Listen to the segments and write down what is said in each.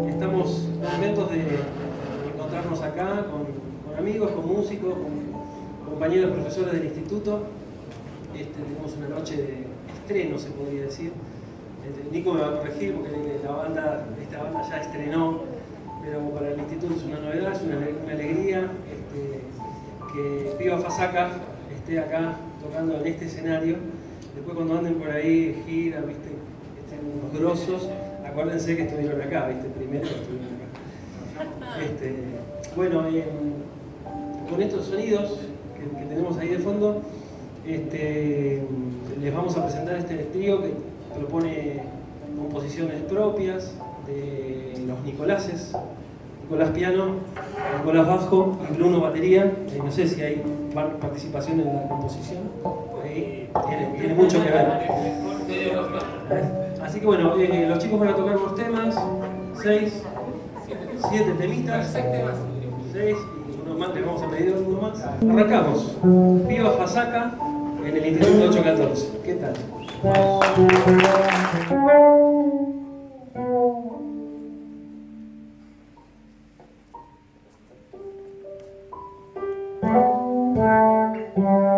Estamos contentos de encontrarnos acá con, amigos, con músicos, con compañeros profesores del instituto. Este, tenemos una noche de estreno, se podría decir. Este, Nico me va a corregir porque la banda, esta banda ya estrenó, pero para el instituto es una novedad, es una, una alegría este, que Piva Fasaca esté acá tocando en este escenario. Después cuando anden por ahí, gira, viste, estén unos grosos, acuérdense que estuvieron acá, viste, primero estuvieron acá. Este, bueno, con estos sonidos que, tenemos ahí de fondo, este, les vamos a presentar este trío que propone composiciones propias de los Nicolases, Nicolás piano, Nicolás bajo Bruno batería. Eh, no sé si hay participación en la composición. Tiene, tiene mucho que ver. Así que bueno, eh, los chicos van a tocar unos temas, seis, siete temitas, seis y uno más, les vamos a pedir uno más. Arrancamos. Viva Fasaca en el Instituto 814. ¿Qué tal? Thank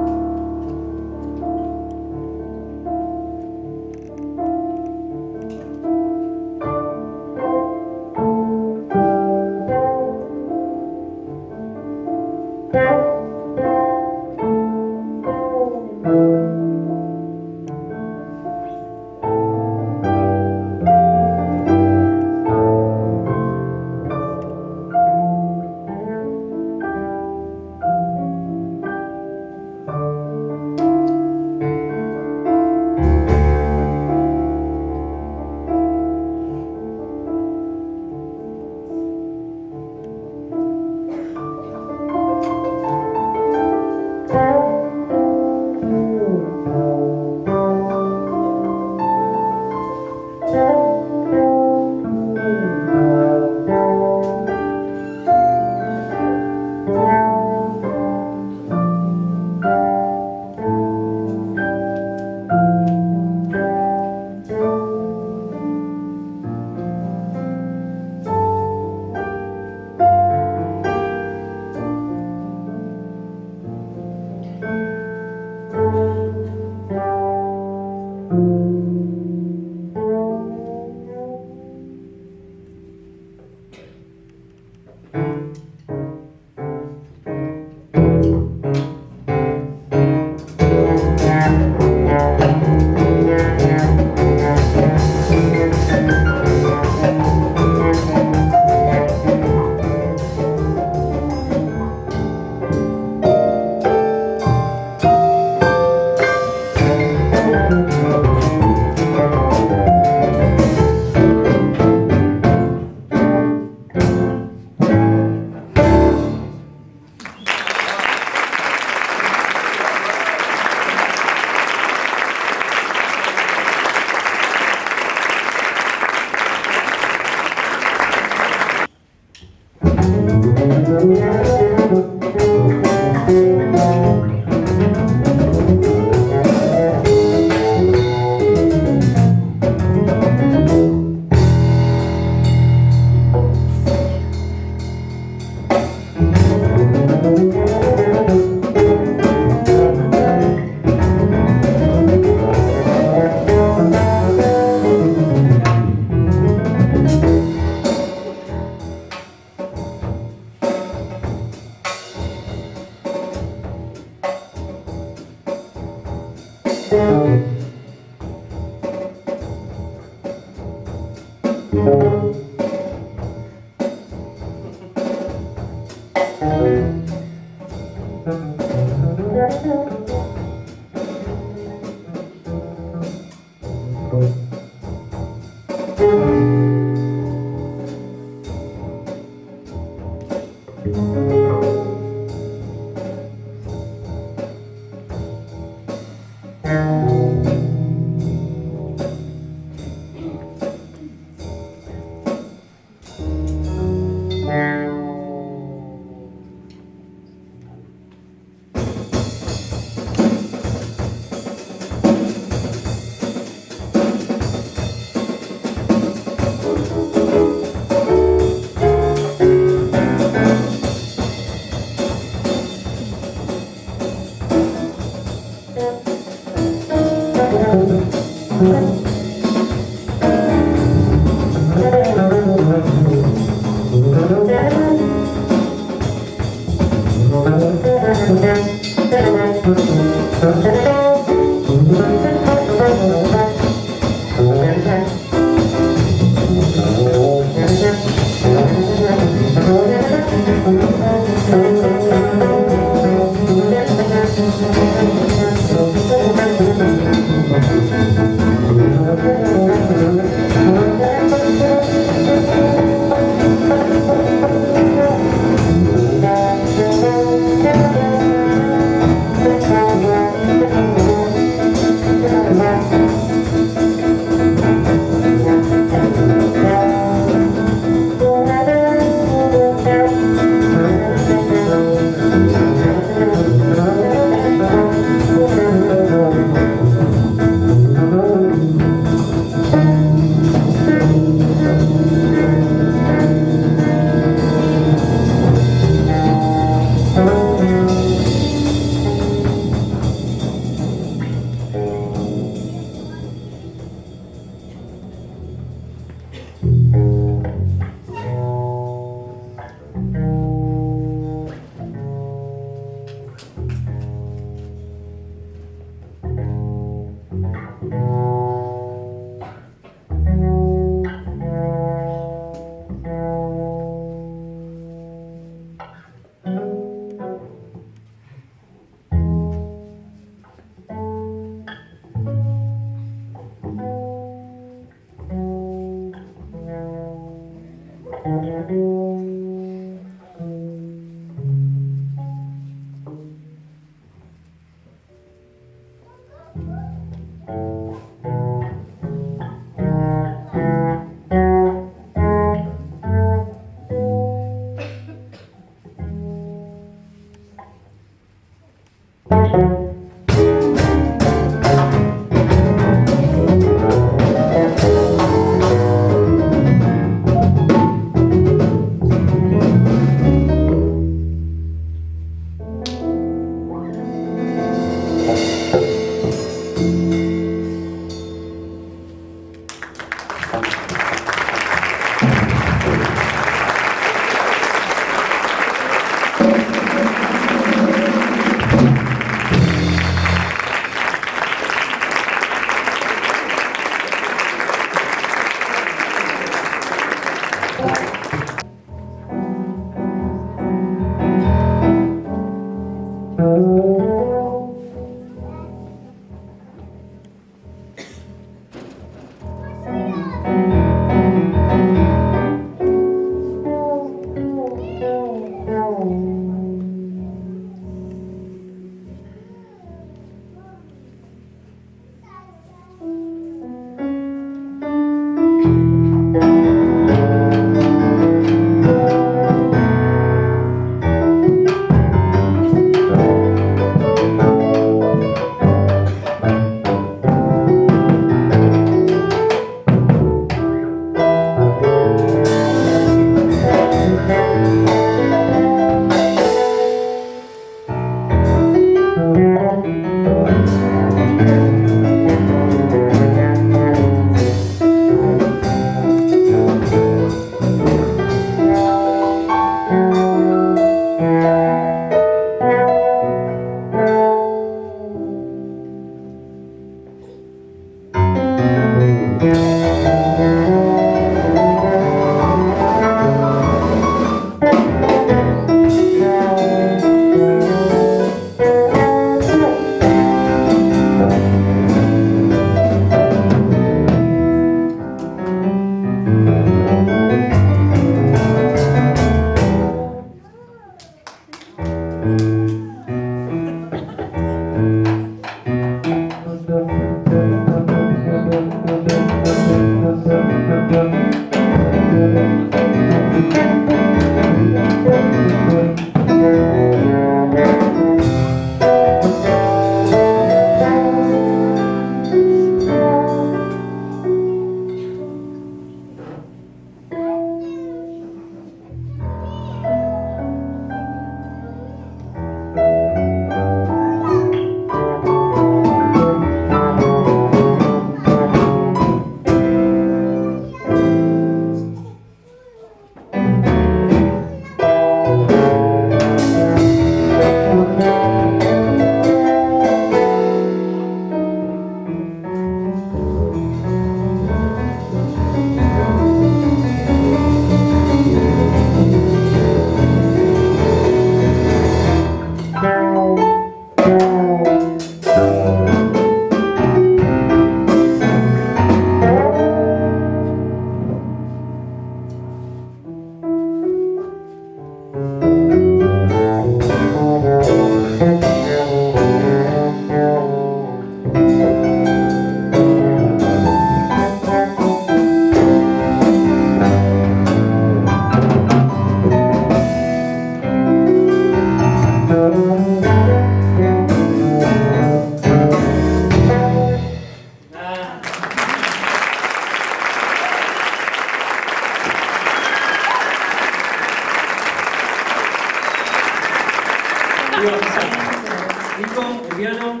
Nico en piano,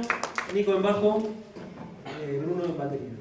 Nico en bajo, eh, Bruno en batería.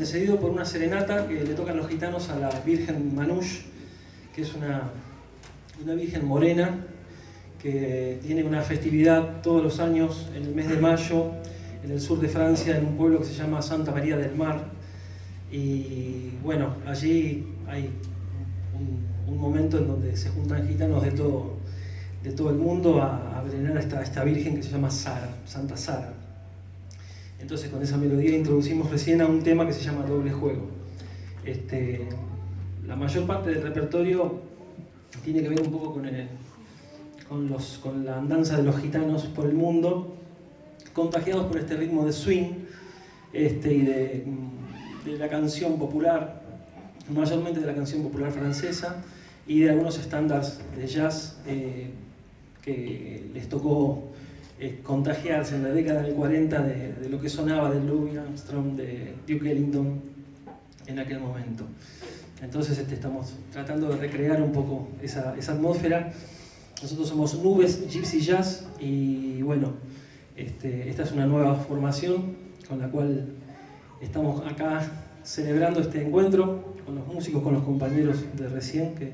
Antecedido por una serenata que le tocan los gitanos a la Virgen Manouche, que es una, una Virgen morena que tiene una festividad todos los años en el mes de mayo en el sur de Francia, en un pueblo que se llama Santa María del Mar. Y bueno, allí hay un, momento en donde se juntan gitanos de todo, de todo el mundo a, a venerar a esta, esta, virgen que se llama Sara, Santa Sara. Entonces con esa melodía introducimos recién a un tema que se llama Doble Juego. Este, la mayor parte del repertorio tiene que ver un poco con, con, la andanza de los gitanos por el mundo, contagiados por este ritmo de swing este, y de, de la canción popular, mayormente de la canción popular francesa y de algunos estándares de jazz eh, que les tocó contagiarse en la década del 40 de, lo que sonaba de Louis Armstrong, de Duke Ellington en aquel momento. Entonces este, estamos tratando de recrear un poco esa, esa atmósfera. Nosotros somos Nubes Gypsy Jazz y bueno, este, esta es una nueva formación con la cual estamos acá celebrando este encuentro con los músicos, con los compañeros de recién, que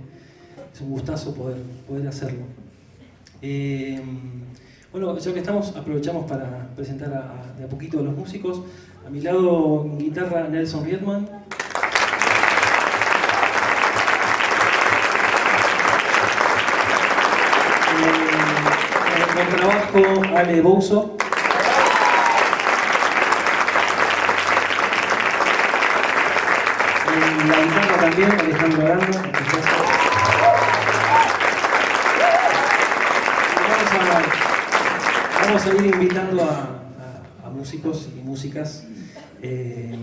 es un gustazo poder, poder hacerlo. Eh, bueno, ya que estamos, aprovechamos para presentar a, de a poquito a los músicos. A mi lado, guitarra, Nelson Riedman. Eh, en trabajo, Ale Bouso. En la guitarra también, Alejandro Aranda. Vamos a, invitando a, músicos y músicas. Eh,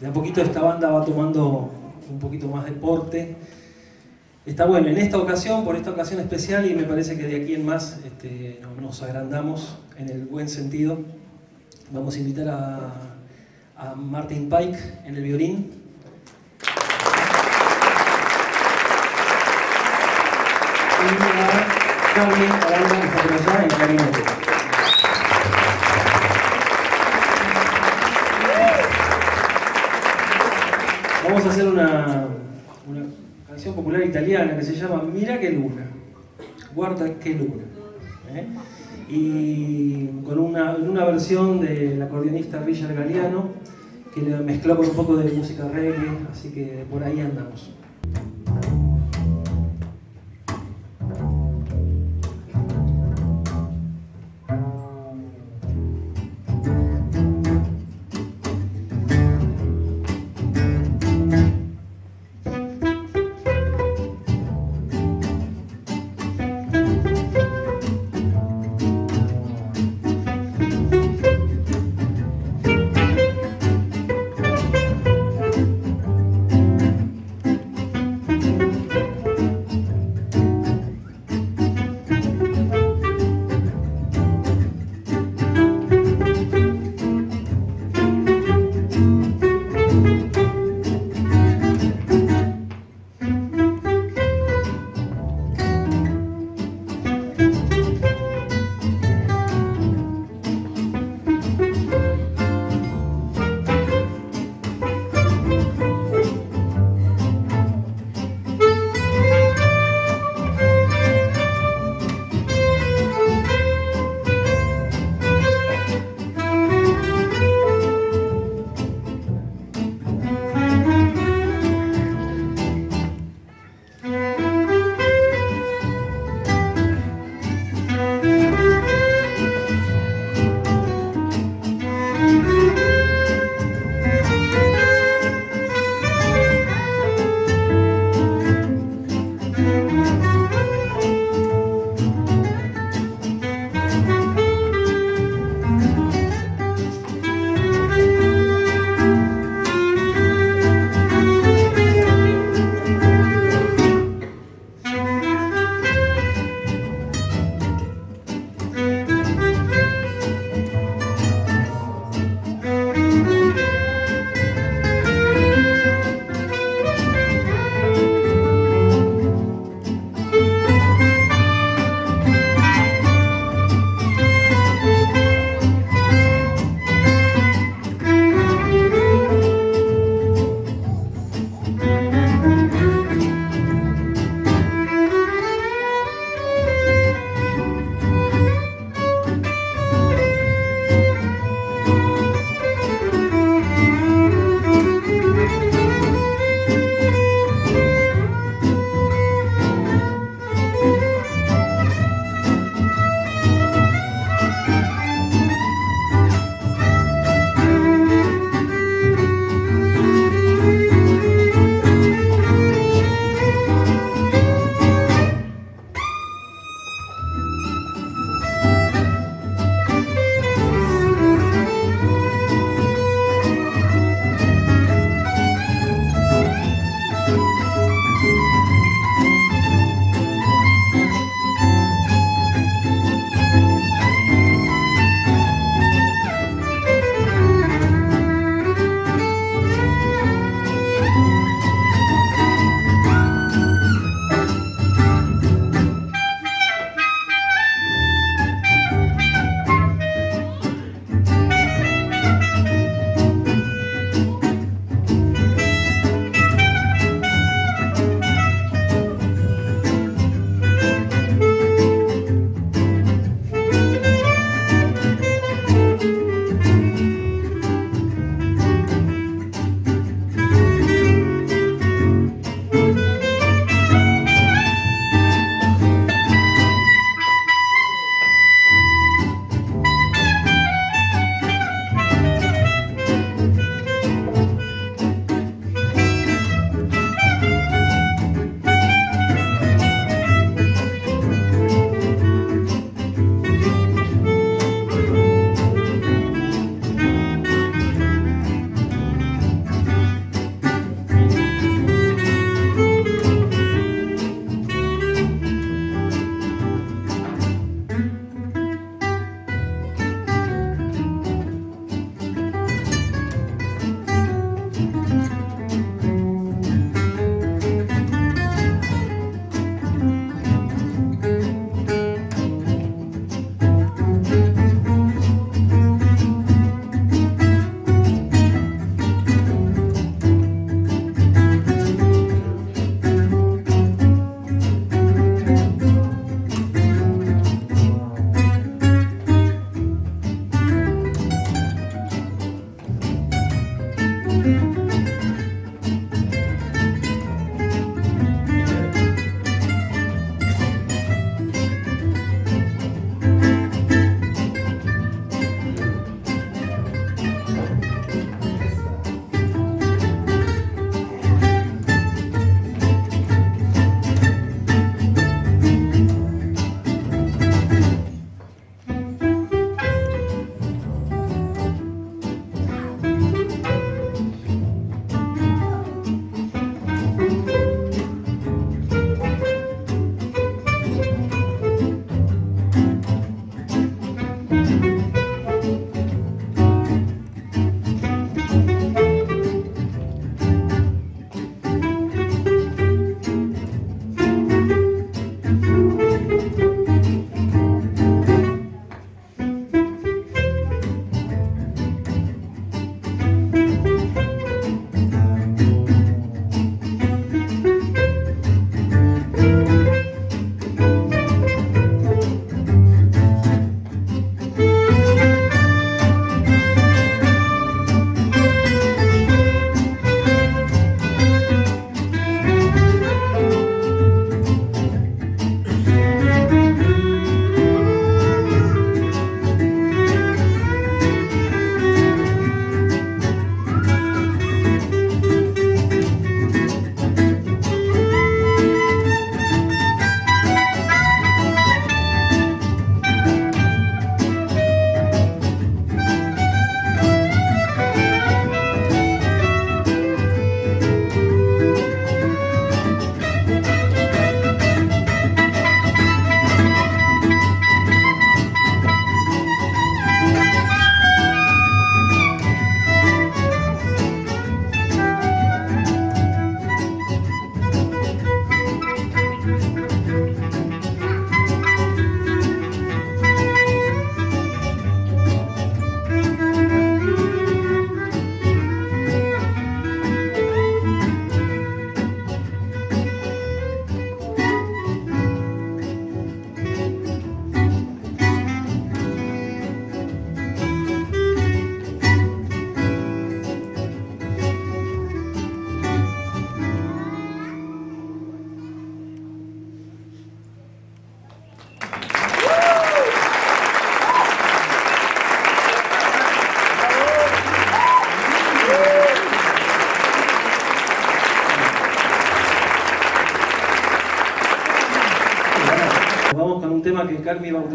de a poquito esta banda va tomando un poquito más de porte. Está bueno, en esta ocasión, por esta ocasión especial, y me parece que de aquí en más este, nos agrandamos en el buen sentido, vamos a invitar a, a Martin Pike en el violín, Carmen Aranda Zaporozá en clarinete. Vamos a hacer una, canción popular italiana que se llama Mira que luna, guarda que luna. ¿eh? Y con una, una versión del acordeonista Richard Galeano que le mezcló con un poco de música reggae, así que por ahí andamos.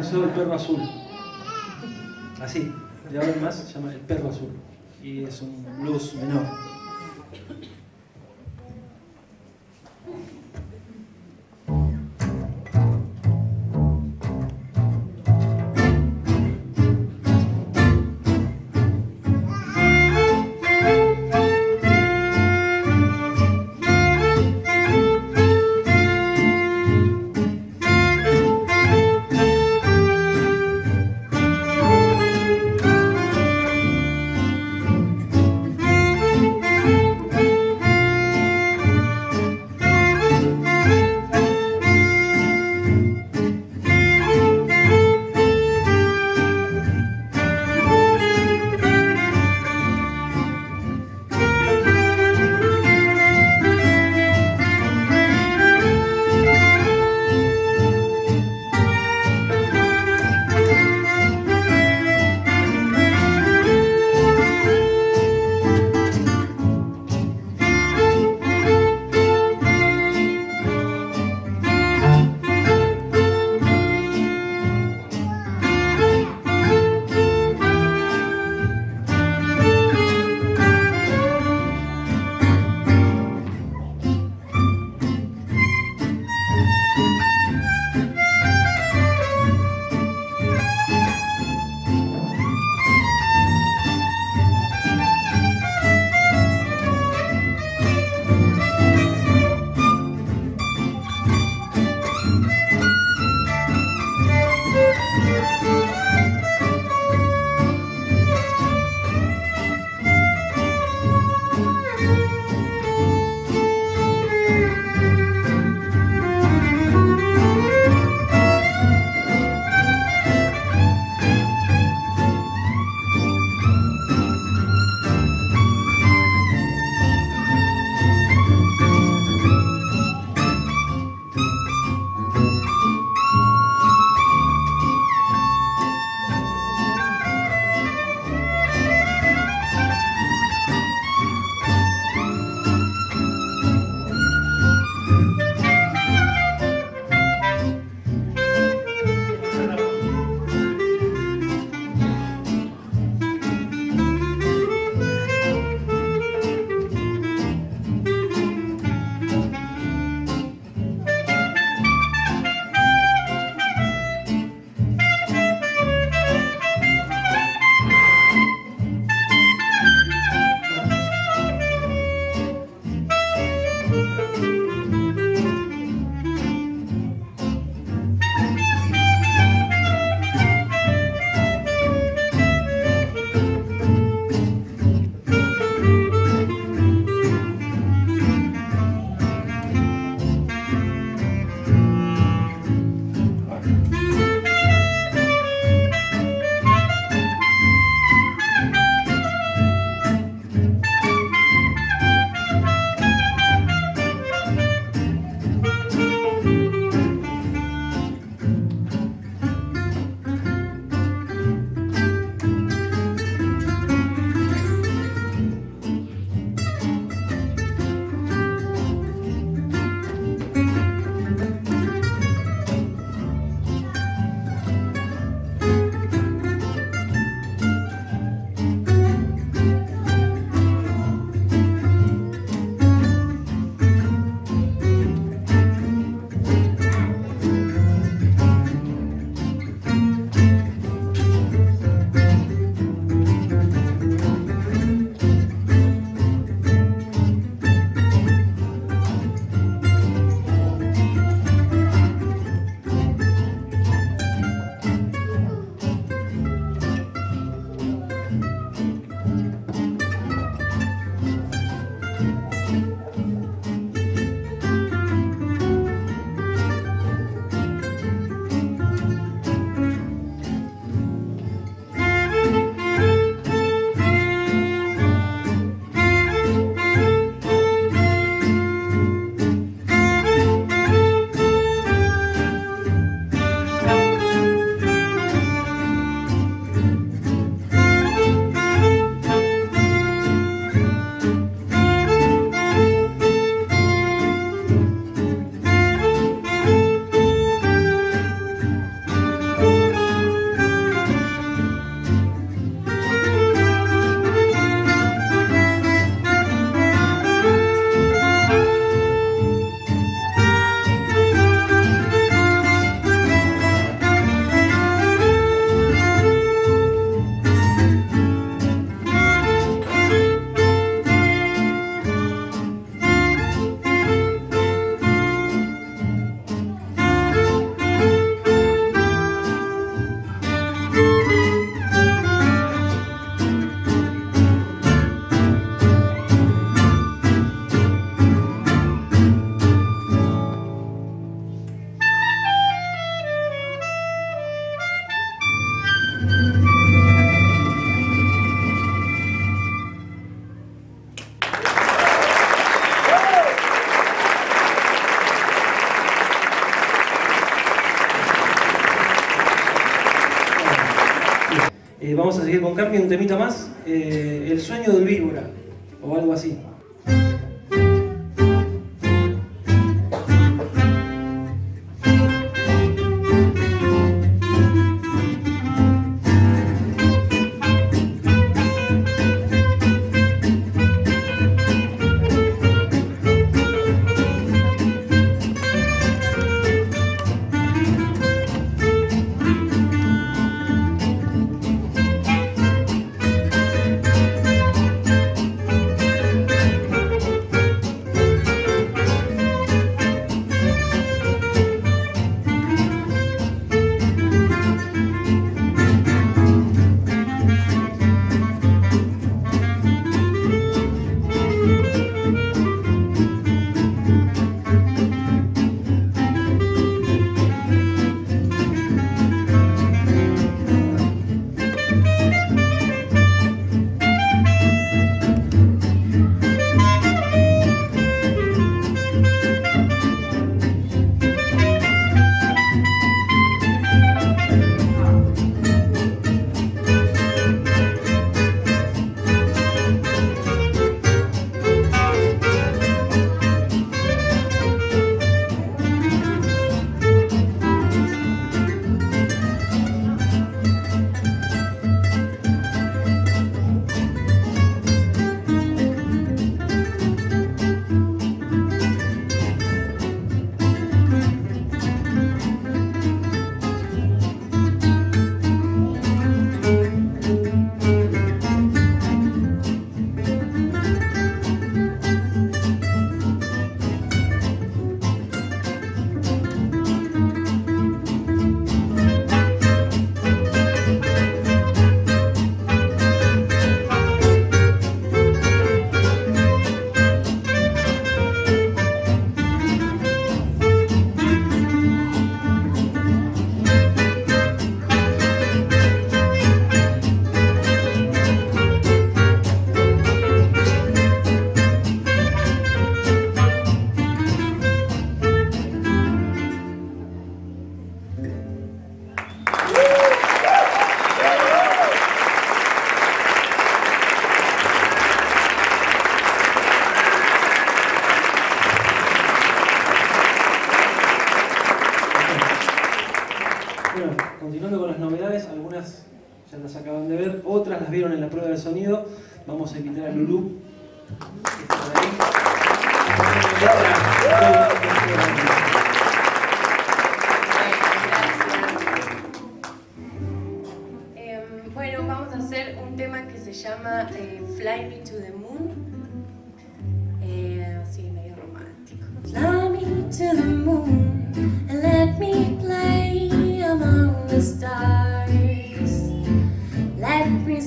Carmi bautizó el perro azul. Con un temita más. Eh, el sueño del víbora,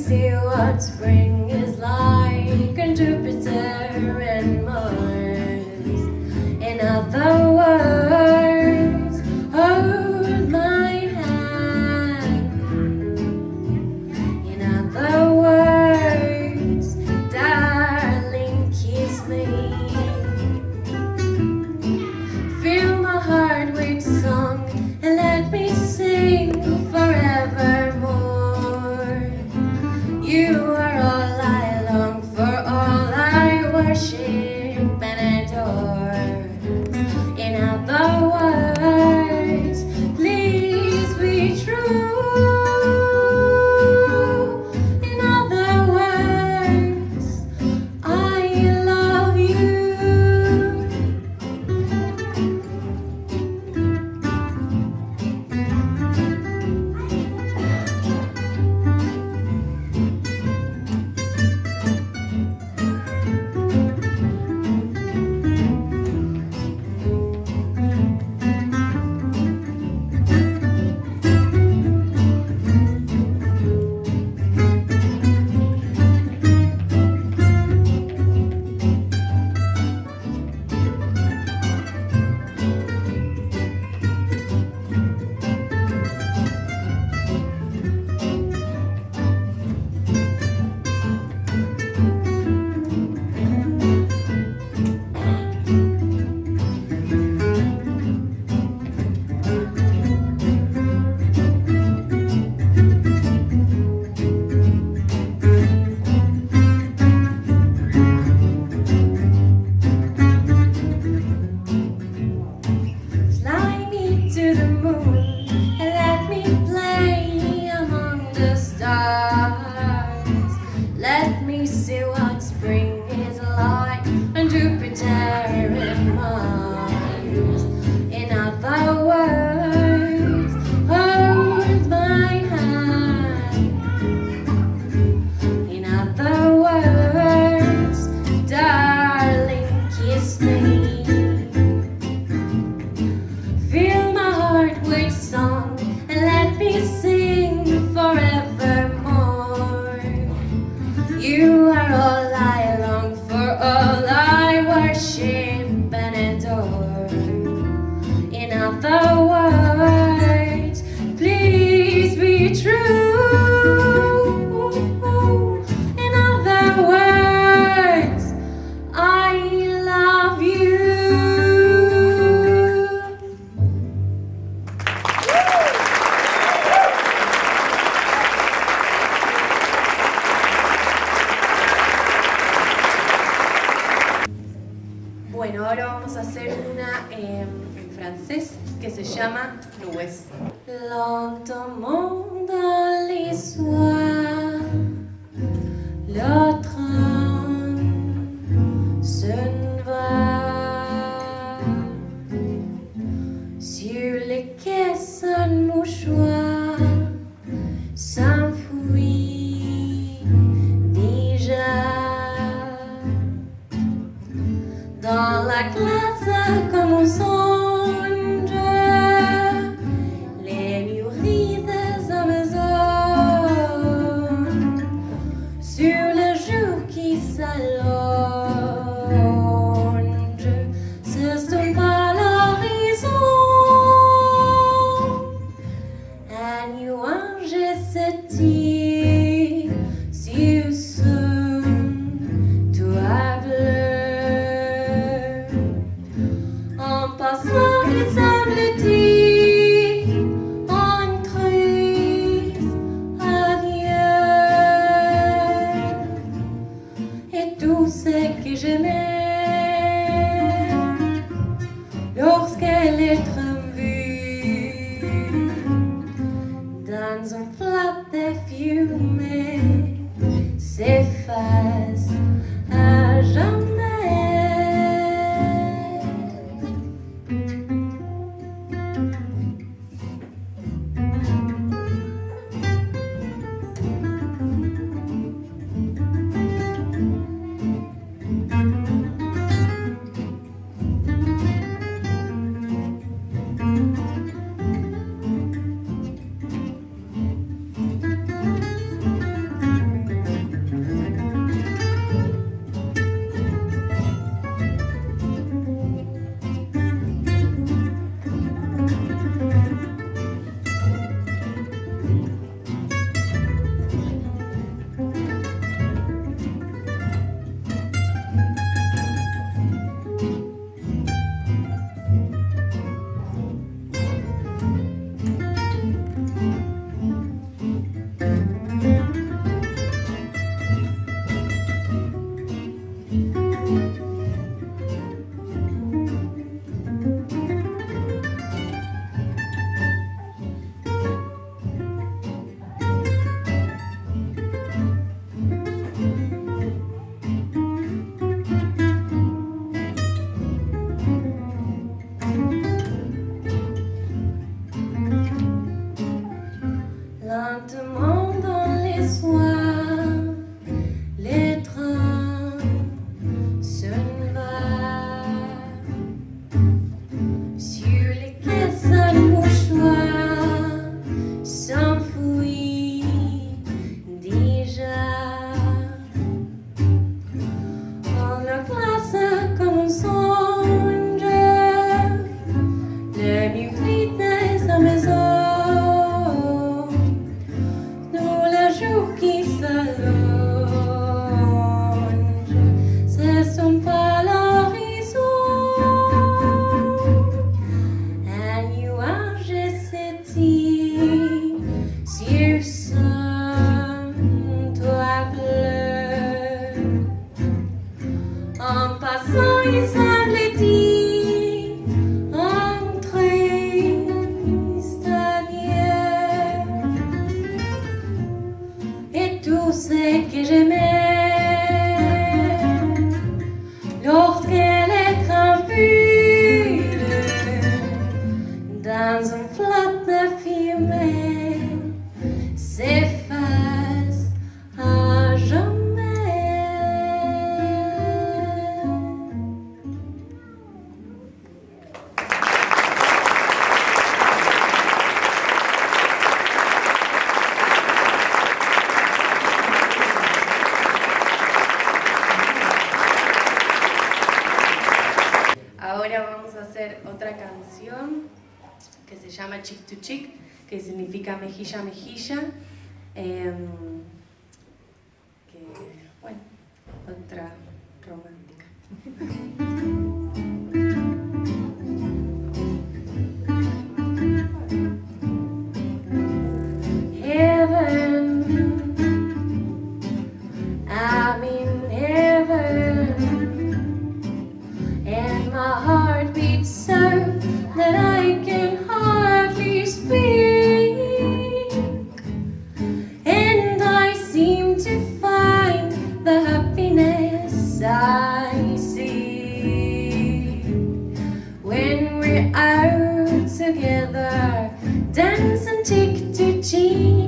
see what spring llama cheek to cheek, que significa mejilla a mejilla. Eh, que, bueno, otra romántica. that I speak. And I seem to find the happiness I seek. When we are together Dance and cheek to cheek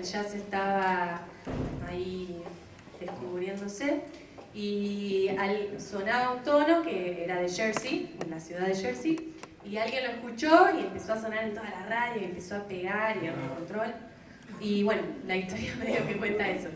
el jazz estaba ahí descubriéndose y al, sonaba un tono que era de Jersey, en la ciudad de Jersey, y alguien lo escuchó y empezó a sonar en toda la radio, y empezó a pegar y a control. Y bueno, la historia me medio que cuenta eso.